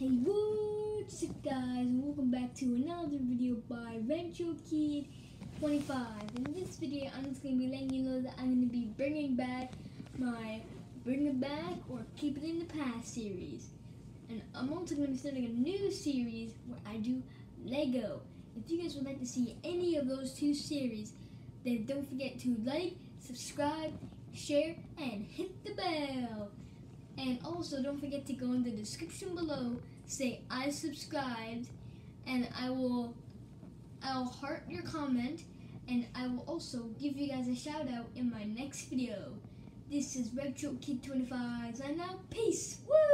Hey, what's up guys, and welcome back to another video by Retro Kid 25. In this video, I'm just going to be letting you know that I'm going to be bringing back my Bring It Back or Keep It in the Past series. And I'm also going to be starting a new series where I do Lego. If you guys would like to see any of those two series, then don't forget to like, subscribe, share, and hit the bell. And also, don't forget to go in the description below, say I subscribed, and I will, I'll heart your comment, and I will also give you guys a shout out in my next video. This is Retro Kid 25, and now peace. Woo!